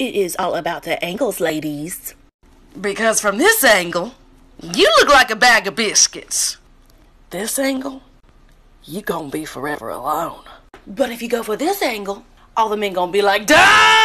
It is all about the angles, ladies. Because from this angle, you look like a bag of biscuits. This angle, you gonna be forever alone. But if you go for this angle, all the men gonna be like, duh.